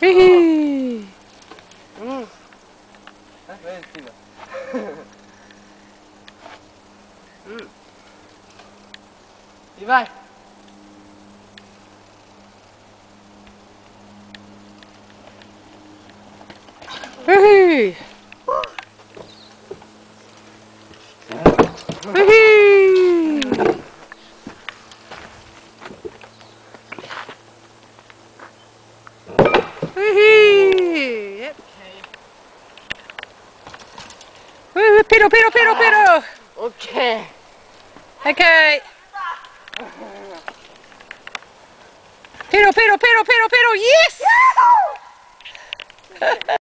嘿嘿。嗯。哎，我也记得。嗯。预备。嘿嘿。嘿嘿。Woohoo! Yep. Woo, Peter, Peter, Peter, Peter! Okay. Okay. Peter, Peter, Peter, Peter, Peter, yes!